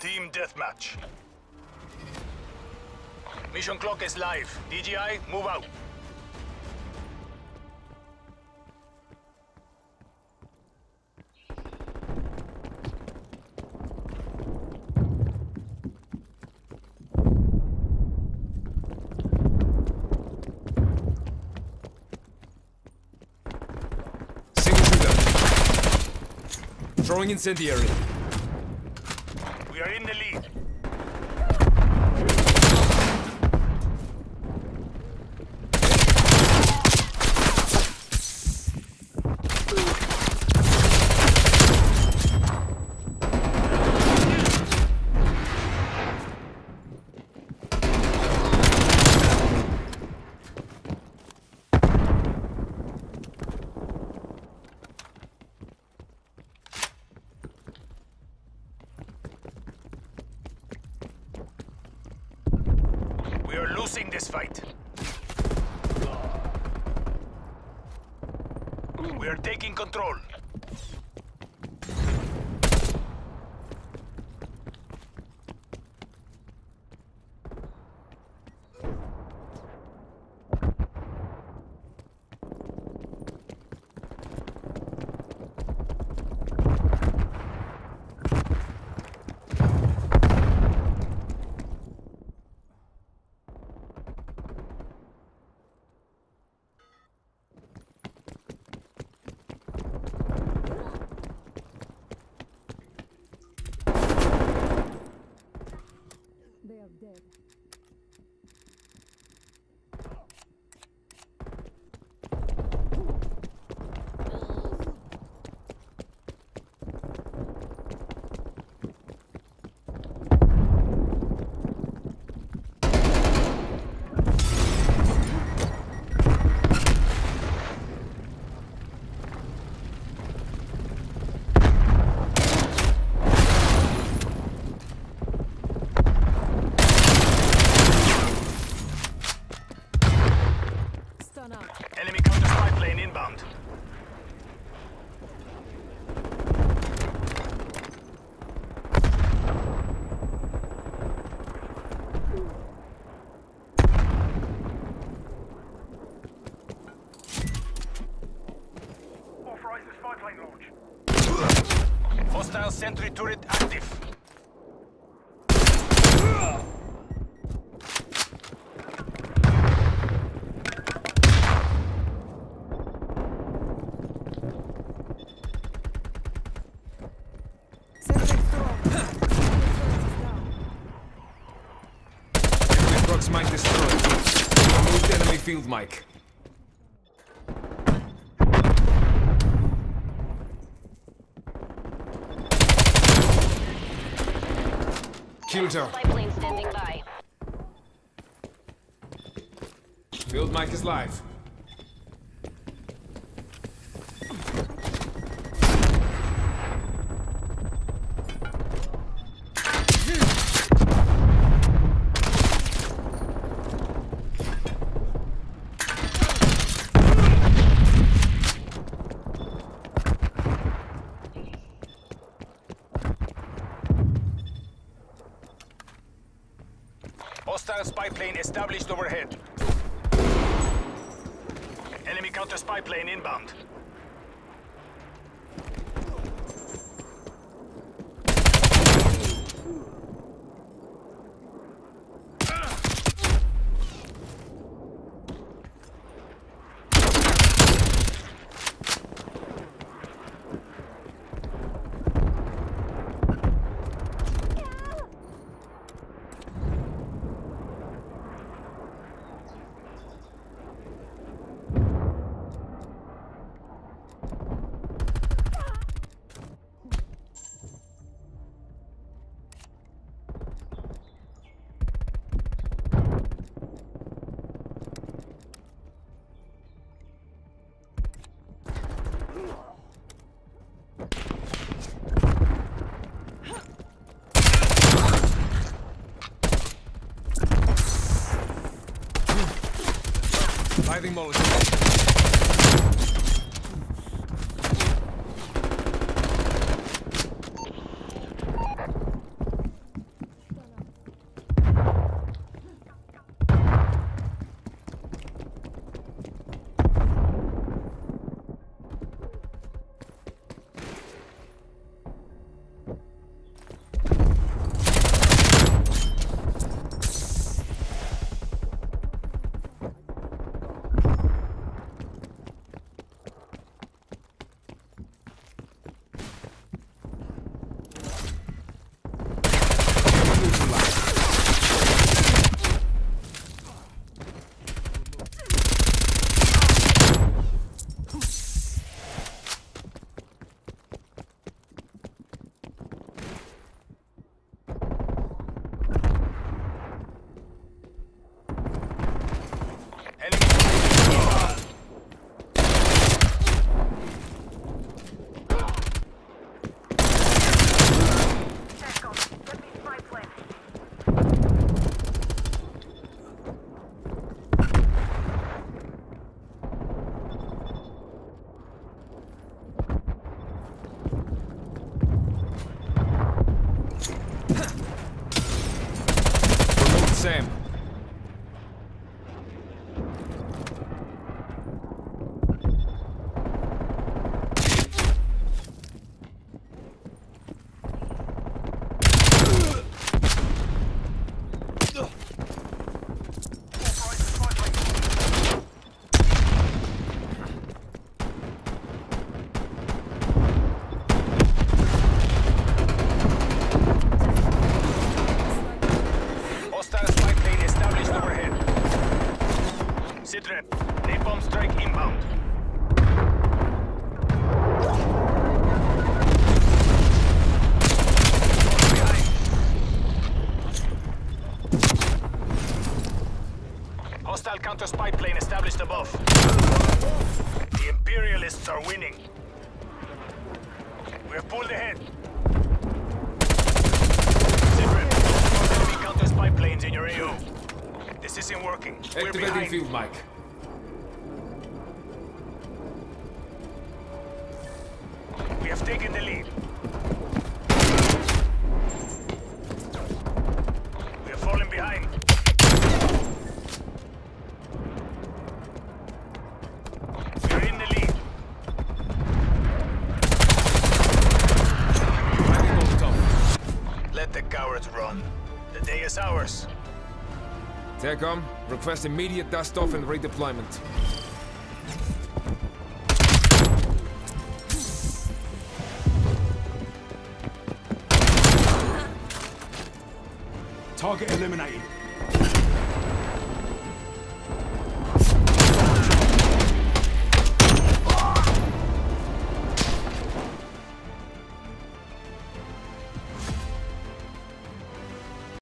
Team deathmatch. Mission clock is live. DGI, move out. Single shooter. Throwing incendiary. We are in the lead. We are losing this fight. We are taking control. They are dead. Stun out. Enemy counter spy plane inbound. Authorize the spy plane launch. Hostile sentry turret active. Sentry strong. down. Prox mic destroyed. Removed enemy field mic. Killed her. Plane standing by. Field mic is live. Hostile spy plane established overhead. Enemy counter spy plane inbound. Lighting Molotov. We have pulled ahead. Sitrep, enemy counter spy planes in your AO. This isn't working. We're Activating behind. field mic. We have taken the lead. We are falling behind. We are in the lead. Finding Molotov. Let the cowards run. The day is ours. TACOM, request immediate dust off and redeployment. Target eliminated.